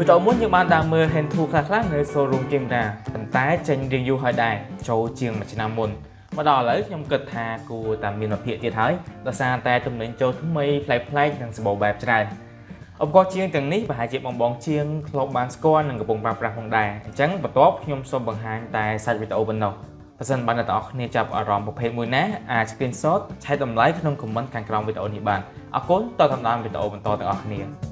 វីដេអូមុនយើងបានដើរមើល Hand to ខ្លះៗនៅ showroom camera ប៉ុន្តែចេញរៀងយូរហើយដែរចូលជាងមួយឆ្នាំមុនមកដល់ឥឡូវខ្ញុំគិតថាគួរតែមានវិភាគទៀតហើយដោយសារតែទំនិញចូលថ្មីប្លែកៗនិងសម្បូរបែបច្រើនឧបករណ៍ជាងទាំងនេះប្រហែលជាបងបងជាងធ្លាប់បានស្គាល់និងកំពុងប្រើប្រាស់ផងដែរអញ្ចឹងបន្ទាប់ខ្ញុំសូមបង្ហាញតែសាច់វីដេអូប៉ុណ្ណោះបើសិនបានអ្នកទាំងអស់គ្នាចាប់អារម្មណ៍ប្រភេទមួយណាអាច screenshot ឆែកតម្លៃក្នុង comment ខាងក្រោមវីដេអូនេះបានអរគុណតតាមដានវីដេអូបន្តទាំងអស់គ្នា